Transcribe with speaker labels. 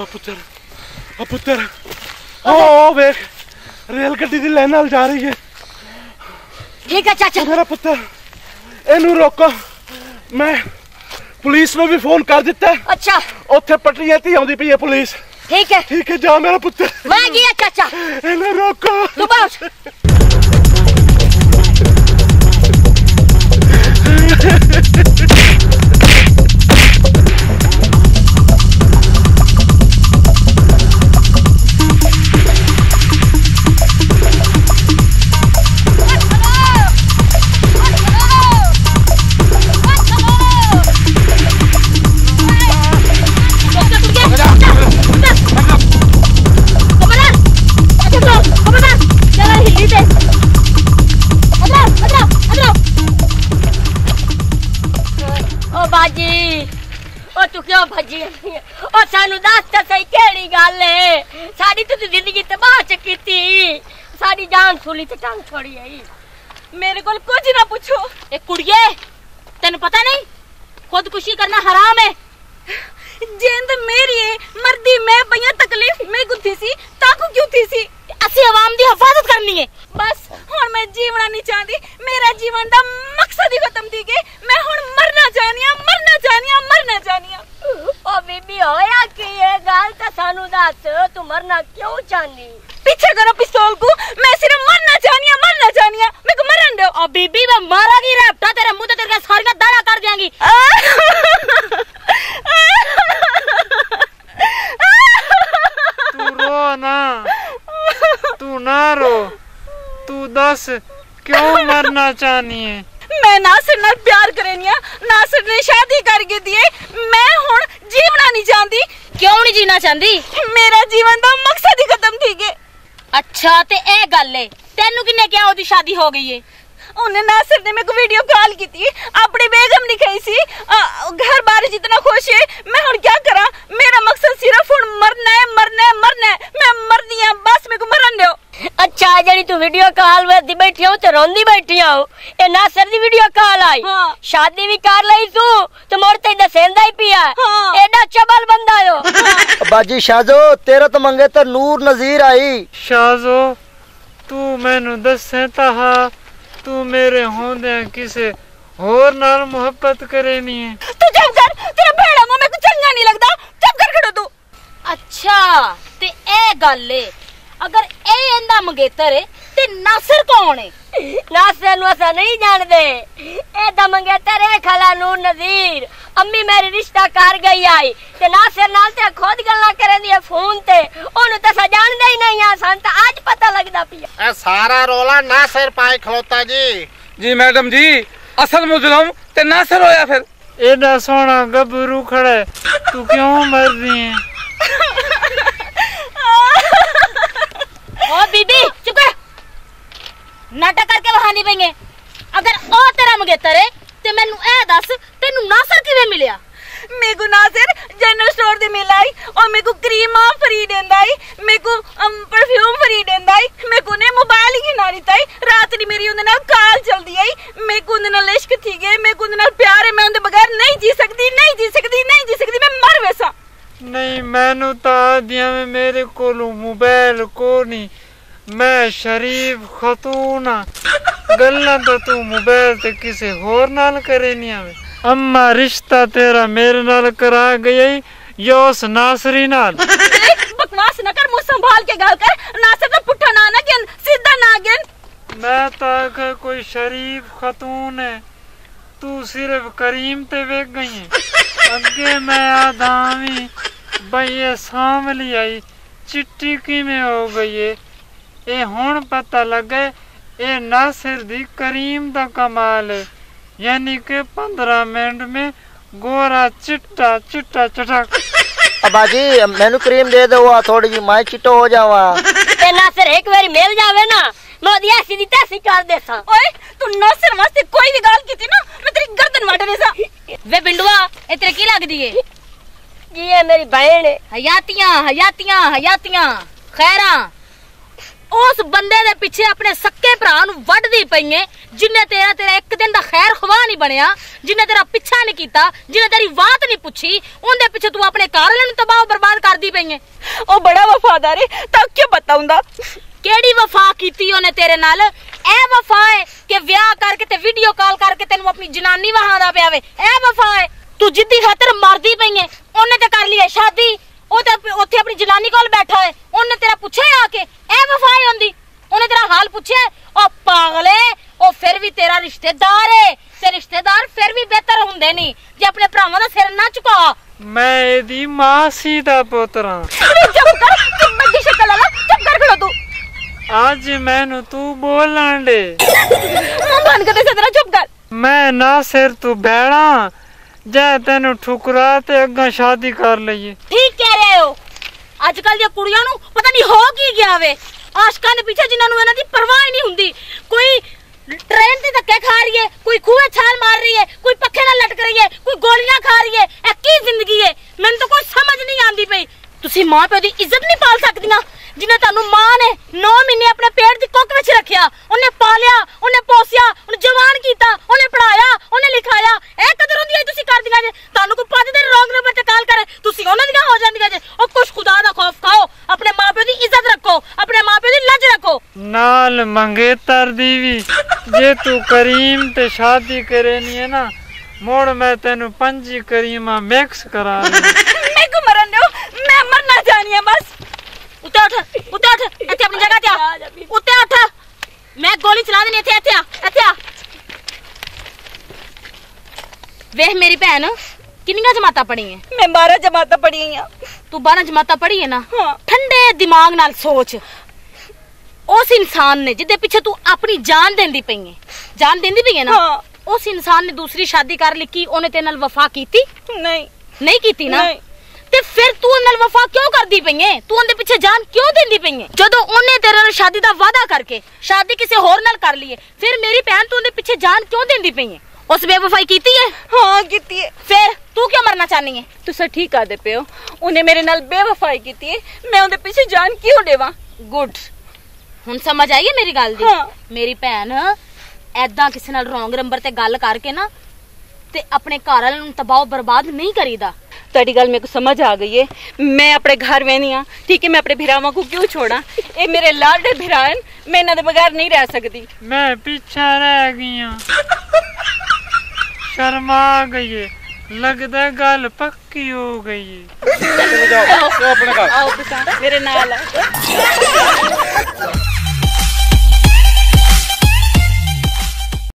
Speaker 1: ਆ ਪੁੱਤਰ ਆ ਪੁੱਤਰ ਓ ਵੇਖ ਰੇਲ ਗੱਡੀ ਦੀ ਲਾਈਨ ਨਾਲ ਜਾ ਰਹੀ ਹੈ
Speaker 2: ਠੀਕ ਹੈ ਚਾਚਾ।
Speaker 1: ਮੇਰਾ ਪੁੱਤਰ ਇਹਨੂੰ ਰੋਕੋ। ਮੈਂ ਪੁਲਿਸ ਨੂੰ ਵੀ ਫੋਨ ਕਰ ਦਿੱਤਾ।
Speaker 2: ਅੱਛਾ।
Speaker 1: ਉੱਥੇ ਪਟਰੀਆਂ ਤੇ ਆਉਂਦੀ ਪਈ ਹੈ ਪੁਲਿਸ।
Speaker 2: ਠੀਕ ਹੈ।
Speaker 1: ਠੀਕ ਹੈ ਜਾ ਮੇਰਾ ਪੁੱਤਰ।
Speaker 2: ਮੈਂ ਗਿਆ ਚਾਚਾ?
Speaker 1: ਇਹਨੂੰ ਰੋਕੋ।
Speaker 2: ਤੂੰ ਬਾਹਰ ਤੂੰ ਕਿਉਂ ਭੱਜੀ ਜਾਂਦੀ ਹੈ? ਓ ਸਾਨੂੰ ਦੱਸ ਤਾਂ ਸਹੀ ਕਿਹੜੀ ਗੱਲ ਏ? ਸਾਡੀ ਤੂੰ ਤਾਂ ਜ਼ਿੰਦਗੀ ਤਬਾਹ ਚ ਕੀਤੀ। ਸਾਡੀ ਜਾਨ ਸੂਲੀ ਤੇ ਟੰਗ ਛੋੜੀ ਆਈ।
Speaker 3: ਮੇਰੇ ਕੋਲ ਕੁਝ ਨਾ ਪੁੱਛੋ।
Speaker 2: ਇਹ ਕੁੜੀਏ ਤੈਨੂੰ ਪਤਾ ਨਹੀਂ? ਖੁਦਕੁਸ਼ੀ ਕਰਨਾ ਹਰਾਮ ਹੈ
Speaker 3: ਜਿੰਦ ਮੇਰੀ ਏ ਮਰਦੀ ਮੈਂ ਪਈਆਂ ਤਕਲੀਫ ਮੈਂ ਗੁੱਥੀ ਸੀ ਤਾਕੂ ਕਿਉਂ ਥੀ ਸੀ?
Speaker 2: ਅਸੀਂ ਆਵਾਮ ਦੀ ਹਿਫਾਜ਼ਤ ਕਰਨੀ ਹੈ
Speaker 3: ਬਸ ਹੁਣ ਮੈਂ ਜੀਵਣਾ ਨਹੀਂ ਚਾਹਦੀ। ਮੇਰਾ ਜੀਵਨ ਦਾ ਮਕਸਦ ਹੀ ਖਤਮ ਦੀ ਗਏ।
Speaker 2: मरना क्यों चाहनी?
Speaker 3: पीछे करो पिस्तौल को। मैं सिर्फ़ मरना चाहनी है मरना चाहनी है। मेरे को मरन दो।
Speaker 2: और बीबी मैं मारागी रेपटा तो तो तेरे मुँह तेरे का सारी का
Speaker 4: दाना कर देंगी। तू रो ना। तू ना रो। तू दस क्यों मरना चाहनी है?
Speaker 3: मैं ना सिर्फ़ प्यार करेनी है नासिर ने शादी करके दिए
Speaker 2: ਜੀਣਾ ਚਾਹੁੰਦੀ?
Speaker 3: ਮੇਰਾ ਜੀਵਨ ਦਾ ਮਕਸਦ ਹੀ ਖਤਮ ਠੀਕੇ
Speaker 2: ਅੱਛਾ ਤੇ ਇਹ ਗੱਲ ਏ। ਤੈਨੂੰ ਕਿੰਨੇ ਕਿਹਾ ਉਹਦੀ ਸ਼ਾਦੀ ਹੋ ਗਈ ਏ?
Speaker 3: ਉਹਨੇ ਨਾਸਰ ਨੇ ਮੈਨੂੰ ਵੀਡੀਓ ਕਾਲ ਕੀਤੀ। ਆਪਣੀ ਬੇਗਮ ਨੇ ਕਹੀ ਸੀ। ਘਰ ਬਾਰ ਜਿੰਨਾ ਖੁਸ਼ ਹੈ ਮੈਂ ਹੁਣ ਕੀ ਕਰਾਂ? ਮੇਰਾ ਮਕਸਦ ਸਿਰਫ ਹੁਣ ਮਰਨਾ ਹੈ ਮਰਨਾ ਹੈ ਮਰਨਾ ਹੈ ਮੈਂ ਮਰਦੀ ਆ ਬਸ ਮੈਨੂੰ ਮਰਨ ਦਿਓ।
Speaker 2: ਅੱਛਾ ਜਿਹੜੀ ਤੂੰ ਵੀਡੀਓ ਕਾਲ ਬੈਠੀ ਹਾਂ ਤੇ ਰੋਂਦੀ ਬੈਠੀ ਹਾਂ ਇਹ ਨਾਸਰ ਦੀ ਵੀਡੀਓ ਕਾਲ ਆਈ। ਸ਼ਾਦੀ ਵੀ ਕਰ ਲਈ ਤੂੰ ਤੇ ਮੋਰ ਤੇ ਦਸੇਂਦਾ ਹੀ ਪਿਆ। ਐਡਾ ਚਬਲ ਬੰਦਾ ਹੋ।
Speaker 5: ਬਾਜੀ ਸ਼ਾਜ਼ੋ ਤੇਰਾ ਤਾਂ ਮੰਗੇ ਤਾਂ ਨੂਰ ਨਜ਼ੀਰ ਆਈ।
Speaker 4: ਸ਼ਾਜ਼ੋ ਤੂੰ ਮੈਨੂੰ ਦੱਸੇ ਤਾ ਤੂੰ ਮੇਰੇ ਹੁੰਦਿਆਂ ਕਿਸੇ ਹੋਰ ਨਾਲ ਮੁਹੱਬਤ ਕਰੇ
Speaker 3: ਨਹੀਂ ਤੂੰ ਚੁੱਪ ਕਰ ਤੇਰਾ ਭੈੜਾ ਮੂੰਹ ਮੈਨੂੰ ਚੰਗਾ ਨਹੀਂ ਲੱਗਦਾ। ਚੁੱਪ ਕਰ ਖੜੋ ਤੂੰ।
Speaker 2: ਅੱਛਾ ਤੇ ਇਹ ਗੱਲ ਏ ਅਗਰ ਇਹ ਇਹਦਾ ਮੰਗੇਤਰ ਏ ਨਾਸਰ ਕੌਣ ਏ? ਨਾਸਰ ਨੂੰ ਅਸਾਂ ਨਹੀਂ ਜਾਣਦੇ। ਇਹ ਦਾ ਮੰਗੇਤਰ ਏ ਖਲਾ ਨੂਰ ਨਜ਼ੀਰ। ਅੰਮੀ ਮੇਰੀ ਰਿਸ਼ਤਾ ਕਰ ਗਈ ਆਈ। ਤੇ ਨਾਸਰ ਨਾਲ ਤੇ ਖੁਦ ਗੱਲਾਂ ਕਰਦੀ ਏ ਫੋਨ ਤੇ। ਉਹਨੂੰ ਤਾਂ ਅਸਾਂ ਜਾਣਦੇ ਹੀ ਨਹੀਂ ਆ। ਸਾਨੂੰ ਤਾਂ ਅੱਜ ਪਤਾ ਲੱਗਦਾ ਪਿਆ।
Speaker 6: ਇਹ ਸਾਰਾ ਰੋਲਾ ਨਾ ਸਿਰ ਪਾਏ ਖਲੋਤਾ ਜੀ।
Speaker 7: ਜੀ ਮੈਡਮ ਜੀ ਅਸਲ ਮੁਜਰਮ ਤੇ ਨਾਸਰ ਹੋਇਆ ਫਿਰ।
Speaker 4: ਐਡਾ ਸੋਹਣਾ ਗੱਭਰੂ ਖੜਾ ਹੈ, ਤੂੰ ਕਿਉਂ ਮਰ ਰਹੀ ਹੈ
Speaker 2: ਓ ਬੀਬੀ ਚੁੱਪ ਨਾਟਕ ਕਰਕੇ ਵਹਾਨੀ ਪਈਏ ਅਗਰ ਉਹ ਤੇਰਾ ਮੰਗੇਤਰ ਏ ਤੇ ਮੈਨੂੰ ਇਹ ਦੱਸ ਤੈਨੂੰ ਨਾਸਰ ਕਿਵੇਂ ਮਿਲਿਆ?
Speaker 3: ਮੇਗੂ ਨਾਸਰ ਜਨਰਲ ਸਟੋਰ ਤੇ ਮਿਲਾਈ ਔਰ ਮੇਗੂ ਕਰੀਮਾਂ ਫਰੀ ਦਿੰਦਾ ਈ ਮੇਗੂ ਪਰਫਿਊਮ ਫਰੀ ਦਿੰਦਾ ਈ ਮੇਗੂ ਨੇ ਮੋਬਾਈਲ ਹੀ ਨਾ ਦਿੱਤਾ ਈ ਰਾਤ ਦੀ ਮੇਰੀ ਉਹਦੇ ਨਾਲ ਕਾਲ ਚਲਦੀ ਆਈ ਮੇਗੂ ਉਹਦੇ ਨਾਲ ਇਸ਼ਕ ਥੀ ਗਏ ਮੇਗੂ ਉਹਦੇ ਨਾਲ ਪਿਆਰ ਹੈ ਮੈਂ ਉਹਦੇ ਬਗੈਰ ਨਹੀਂ ਜੀ ਸਕਦੀ ਨਹੀਂ ਜੀ ਸਕਦੀ ਨਹੀਂ ਜੀ ਸਕਦੀ ਮੈਂ ਮਰ ਵੈਸਾ।
Speaker 4: ਨਹੀਂ ਮੈਨੂੰ ਤਾਂ ਦਿਆਂ ਮੇਰੇ ਕੋਲ ਮੋਬਾਈਲ ਕੋ ਨਹੀਂ मैं शरीफ खतून गल्ला तो तू मोबाइल ते किसी होर नाल करे नहीं आवे। अम्मा रिश्ता तेरा मेरे नाल करा गई यो उस नासरी नाल।
Speaker 3: बकवास ना कर मुँह संभाल के गल कर। नासर तो पुट्ठा ना ना गिन सीधा ना गिन।
Speaker 4: मैं ताक कोई शरीफ खतून है। तू सिर्फ़ करीम ते वेख गई अगे मैं आदामी भाई ये सामली आई चिट्टी की में हो गई है? ਇਹ ਹੁਣ ਪਤਾ ਲੱਗਾ ਇਹ ਨਾਸਿਰ ਦੀ ਕਰੀਮ ਦਾ ਕਮਾਲ ਹੈ ਯਾਨੀ ਕਿ 15 ਮਿੰਟ में गोरा चिट्टा चिट्टा चटक
Speaker 5: ਆ ਬਾਜੀ ਮੈਨੂੰ ਕਰੀਮ ਦੇ ਦਿਓ ਆ ਥੋੜੀ ਜੀ ਮੈਂ ਚਿੱਟੋ ਹੋ ਜਾਵਾਂ
Speaker 2: ਤੇ ਨਾਸਰ ਇੱਕ ਵਾਰੀ ਮਿਲ ਜਾਵੇ ਨਾ ਮੈਂ ਉਹਦੀ ਐਸੀ ਦੀ ਤੈਸੀ ਕਰ ਦੇਸਾਂ
Speaker 3: ओए तू नासिर वास्ते कोई भी गाल की थी ना मैं तेरी गर्दन वाट देसा
Speaker 2: ਵੇ ਬਿੰਡੂਆ ਇਹ ਤੇਰੇ ਕੀ ਲੱਗਦੀ ਏ ਜੀ ਇਹ ਮੇਰੀ ਭੈਣ ਏ ਹਯਾਤੀਆਂ ਹਯਾਤੀਆਂ ਹਯਾਤੀਆਂ ਖੈਰਾਂ ਉਸ ਬੰਦੇ ਦੇ ਪਿੱਛੇ ਆਪਣੇ ਸੱਕੇ ਭਰਾ ਨੂੰ ਵੱਢਦੀ ਪਈ ਏ ਜਿੰਨੇ ਤੇਰਾ ਤੇਰਾ ਇੱਕ ਦੇ ਸਕਿੰਡ ਦਾ ਖੈਰ ਖਵਾ ਨਹੀਂ ਬਣਿਆ ਜਿੰਨੇ ਤੇਰਾ ਪਿੱਛਾ ਨਹੀਂ ਕੀਤਾ ਜਿੰਨੇ ਤੇਰੀ ਬਾਤ ਨਹੀਂ ਪੁੱਛੀ ਉਹਦੇ ਪਿੱਛੇ ਤੂੰ ਆਪਣੇ ਘਰ ਵਾਲਿਆਂ ਨੂੰ ਤਬਾਹ ਬਰਬਾਦ ਕਰਦੀ ਪਈ ਏ
Speaker 3: ਉਹ ਬੜਾ ਵਫਾਦਾਰ ਹੈ ਤਾਂ ਕਿਉਂ ਬਤਾਉਂਦਾ?
Speaker 2: ਕਿਹੜੀ ਵਫਾ ਕੀਤੀ ਉਹਨੇ ਤੇਰੇ ਨਾਲ? ਇਹ ਵਫਾ ਹੈ ਕਿ ਵਿਆਹ ਕਰਕੇ ਤੇ ਵੀਡੀਓ ਕਾਲ ਕਰਕੇ ਤੈਨੂੰ ਆਪਣੀ ਜਨਾਨੀ ਵਹਾਦਾ ਪਿਆ ਵੇ। ਇਹ ਵਫਾ ਹੈ ਤੂੰ ਜਿੱਦੀ ਖਾਤਰ ਮਰਦੀ ਪਈ ਏ ਉਹਨੇ ਤੇ ਕਰ ਲਈ ਸ਼ਾਦੀ। ਉਹ ਤਾਂ ਉੱਥੇ ਆਪਣੀ ਜਨਾਨੀ ਕੋਲ ਬੈਠਾ ਹੈ। ਉਹਨੇ ਤੇਰਾ ਪੁੱਛਿਆ ਆ ਕੇ? ਇਹ ਵਫਾ ਹੈ ਹੁੰਦੀ। ਉਹਨੇ ਤੇਰਾ ਹਾਲ ਪੁੱਛਿਆ? ਉਹ ਪਾਗਲੇ ਉਹ ਫਿਰ ਵੀ ਤੇਰਾ ਰਿਸ਼ਤੇਦਾਰ ਹੈ। ਤੇ ਰਿਸ਼ਤੇਦਾਰ ਫਿਰ ਵੀ ਬਿਹਤਰ ਹੁੰਦੇ ਨਹੀਂ। ਜੇ ਆਪਣੇ ਭਰਾਵਾਂ ਦਾ ਸਿਰ ਨਾ ਝੁਕਾ
Speaker 4: ਮੈਂ ਇਹਦੀ ਮਾਸੀ ਦਾ ਪੁੱਤਰਾਂ
Speaker 3: ਚੁੱਪ ਕਰ। ਚੁੱਪ ਦੀ ਸ਼ਕਲ ਵਾਲਾ ਚੁੱਪ ਕਰ ਖੜੋ ਤੂੰ।
Speaker 4: ਅੱਜ ਮੈਨੂੰ ਤੂੰ ਬੋਲਣ ਦੇ।
Speaker 3: ਸਦਰਾ ਚੁੱਪ ਕਰ।
Speaker 4: ਮੈਂ ਨਾ ਸਿਰ ਤੂੰ ਬੈਣਾ ਜੇ ਤੈਨੂੰ ਠੁਕਰਾ ਤੇ ਅੱਗਾ ਸ਼ਾਦੀ ਕਰ ਲਈਏ।
Speaker 2: ਠੀਕ ਕਹਿ ਰਹੇ ਹੋ। ਅੱਜ ਕੱਲ ਦੀਆਂ ਕੁੜੀਆਂ ਨੂੰ ਪਤਾ ਨਹੀਂ ਹੋ ਕੀ ਗਿਆ ਵੇ। ਆਸ਼ਕਾਂ ਦੇ ਪਿੱਛੇ ਜਿਨ੍ਹਾਂ ਨੂੰ ਇਹਨਾਂ ਦੀ ਪਰਵਾਹ ਹੀ ਨਹੀਂ ਹੁੰਦੀ। ਕੋਈ ਟ੍ਰੇਨ ਤੇ ਧੱਕੇ ਖਾ ਰਹੀ ਹੈ ਕੋਈ ਖੂਹੇ ਛਾਲ ਮਾਰ ਰਹੀ ਹੈ ਕੋਈ ਪੱਖੇ ਨਾਲ ਲਟਕ ਰਹੀ ਹੈ ਕੋਈ ਗੋਲੀਆਂ ਖਾ ਰਹੀ ਹੈ ਇਹ ਕੀ ਜ਼ਿੰਦਗੀ ਹੈ ਮੈਨੂੰ ਤਾਂ ਕੋਈ ਸਮਝ ਨਹੀਂ ਆਉਂਦੀ ਪਈ। ਤੁਸੀਂ ਮਾਂ ਪਿਓ ਦੀ ਇੱਜ਼ਤ ਨਹੀਂ ਪਾਲ ਸਕਦੀਆਂ ਜਿਨੇ ਤੁਹਾਨੂੰ ਮਾਂ ਨੇ 9 ਮਹੀਨੇ ਆਪਣੇ ਪੇਟ ਦੀ ਕੁੱਖ ਵਿੱਚ ਰੱਖਿਆ ਉਹਨੇ ਪਾਲਿਆ ਉਹਨੇ ਪੋਸਿਆ ਉਹਨੇ ਜਵਾਨ ਕੀਤਾ ਉਹਨੇ ਪੜਾਇਆ ਉਹਨੇ ਲਿਖਾਇਆ ਇਹ ਕਦਰ ਹੁੰਦੀ ਹੈ ਤੁਸੀਂ ਕਰਦੀਆਂ ਜੇ ਤੁਹਾਨੂੰ ਕੋਈ ਪੰਜ ਦਿਨ ਰੋਂਗ ਨੰਬਰ ਤੇ ਕਾਲ ਕਰੇ ਤੁਸੀਂ ਉਹਨਾਂ ਦੀਆਂ ਹੋ ਜਾਂਦੀਆਂ ਜੇ ਉਹ ਕੁਛ ਖੁਦਾ ਦਾ ਖੌਫ ਖਾਓ ਆਪਣੇ ਮਾਂ ਪਿਓ ਦੀ ਇੱਜ਼ਤ ਰੱਖੋ ਆਪਣੇ ਮਾਂ ਪਿਓ ਦੀ ਲੱਜ ਰੱਖੋ
Speaker 4: ਨਾਲ ਮੰਗੇਤਰ ਦੀ ਵੀ। ਜੇ ਤੂੰ ਕਰੀਮ ਤੇ ਸ਼ਾਦੀ ਕਰੇ ਨਹੀਂ ਹੈ ਨਾ ਮੋੜ ਮੈਂ ਤੈਨੂੰ ਪੰਜੀ ਕਰੀਮਾਂ ਮਿਕਸ ਕਰਾ ਦੇ
Speaker 3: ਮੈਂ ਕੋ ਮਰਨ ਦਿਓ ਮੈਂ ਮਰਨਾ ਚਾਹਨੀ ਆ ਬਸ।
Speaker 2: ਉੱਤੇ ਉੱਠ ਉੱਤੇ ਉੱਠ ਇੱਥੇ ਆਪਣੀ ਜਗ੍ਹਾ ਤੇ ਆ। ਉੱਤੇ ਉੱਠ। ਮੈਂ ਗੋਲੀ ਚਲਾ ਦੇਣੀ ਇੱਥੇ ਇੱਥੇ ਆ ਇੱਥੇ ਆ। ਵੇਖ ਮੇਰੀ ਭੈਣ ਕਿੰਨੀਆਂ ਜਮਾਤਾਂ ਪੜੀਆਂ
Speaker 3: ਮੈਂ 12 ਜਮਾਤਾਂ ਪੜ੍ਹੀ ਆ
Speaker 2: ਤੂੰ 12 ਜਮਾਤਾਂ ਪੜ੍ਹੀ ਹੈ ਨਾ?
Speaker 3: ਹਾਂ।
Speaker 2: ਠੰਡੇ ਦਿਮਾਗ ਨਾਲ ਸੋਚ। ਉਸ ਇਨਸਾਨ ਨੇ ਜਿਹਦੇ ਪਿੱਛੇ ਤੂੰ ਆਪਣੀ ਜਾਨ ਦਿੰਦੀ ਪਈ ਹੈ ਜਾਨ ਦਿੰਦੀ ਪਈ ਹੈ ਨਾ?
Speaker 3: ਹਾਂ।
Speaker 2: ਉਸ ਇਨਸਾਨ ਨੇ ਦੂਸਰੀ ਸ਼ਾਦੀ ਕਰ ਲਈ ਕੀ ਉਹਨੇ ਤੇਰੇ ਨਾਲ ਵਫਾ ਕੀਤੀ?
Speaker 3: ਨਹੀਂ।
Speaker 2: ਨਹੀਂ ਕੀਤੀ ਨਾ?
Speaker 3: ਨਹੀਂ।
Speaker 2: ਤੇ ਫਿਰ ਤੂੰ ਨਾਲ ਵਫਾ ਕਿਉਂ ਕਰਦੀ ਪਈ ਏ? ਤੂੰ ਉਹਦੇ ਪਿੱਛੇ ਜਾਨ ਕਿਉਂ ਦਿੰਦੀ ਪਈ ਏ? ਜਦੋਂ ਉਹਨੇ ਤੇਰੇ ਨਾਲ ਸ਼ਾਦੀ ਦਾ ਵਾਅਦਾ ਕਰਕੇ ਸ਼ਾਦੀ ਕਿਸੇ ਹੋਰ ਨਾਲ ਕਰ ਲਈ ਏ ਫਿਰ ਮੇਰੀ ਭੈਣ ਤੂੰ ਉਹਦੇ ਪਿੱਛੇ ਜਾਨ ਕਿਉਂ ਦਿੰਦੀ ਪਈ ਏ? ਉਸ ਬੇਵਫਾਈ ਕੀਤੀ ਏ?
Speaker 3: ਹਾਂ ਕੀਤੀ ਹੈ
Speaker 2: ਫਿਰ ਤੂੰ ਕਿਉਂ ਮਰਨਾ ਚਾਹਨੀ ਏ?
Speaker 3: ਤੁਸੀਂ ਠੀਕ ਆਦੇ ਪਿਓ ਉਹਨੇ ਮੇਰੇ ਨਾਲ ਬੇਵਫਾਈ ਕੀਤੀ ਹੈ ਮੈਂ ਉਹਦੇ ਪਿੱਛੇ ਜਾਨ ਕਿਉਂ ਦੇਵਾਂ?
Speaker 2: ਗੁੱਡ। ਹੁਣ ਸਮਝ ਆਈ ਹੈ ਮੇਰੀ ਗੱਲ ਦੀ? ਮੇਰੀ ਭੈਣ ਐਦਾਂ ਕਿਸੇ ਨਾਲ ਰੋਂਗ ਨੰਬਰ ਤੇ ਗੱਲ ਕਰਕੇ ਨਾ ਤੇ ਆਪਣੇ ਘਰ ਵਾਲਿਆਂ ਨੂੰ ਤਬਾਹ ਬਰਬਾਦ ਨਹੀਂ ਕਰੀਦਾ।
Speaker 3: ਤੁਹਾਡੀ ਗੱਲ ਮੈਨੂੰ ਸਮਝ ਆ ਗਈ ਏ। ਮੈਂ ਆਪਣੇ ਘਰ ਵੇਨੀ ਆ। ਠੀਕ ਹੈ ਮੈਂ ਆਪਣੇ ਭਰਾਵਾਂ ਨੂੰ ਕਿਉਂ ਛੋੜਾਂ? ਇਹ ਮੇਰੇ ਲਾੜੇ ਭਰਾਨ ਮੈਂ ਇਹਨਾਂ ਦੇ ਬਗੈਰ ਨਹੀਂ ਰਹਿ ਸਕਦੀ।
Speaker 4: ਮੈਂ ਪਿੱਛਾ ਰਹਿ ਗਈ ਆ। ਸ਼ਰਮਾ ਗਈ ਏ। ਲੱਗਦਾ ਗੱਲ ਪੱਕੀ ਹੋ ਗਈ ਏ।
Speaker 1: ਆਪਣੇ ਘਰ।
Speaker 3: ਆਓ ਬੇਟਾ ਮੇਰੇ ਨਾਲ ਆ।